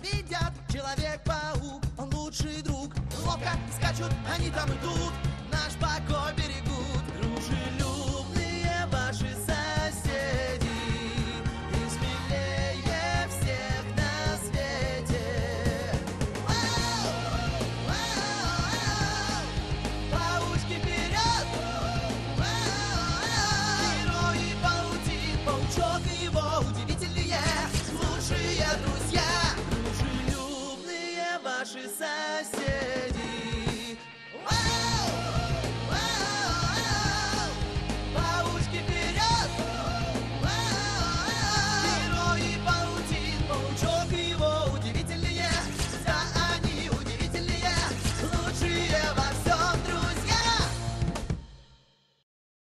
видят Человек-паук, он лучший друг. Ловко скачут, они там идут. Наш покой берегут. Дружелюбные ваши соседи. И смелее всех на свете. Паучки вперед! Герои паутин, паучок и волк. наши соседи.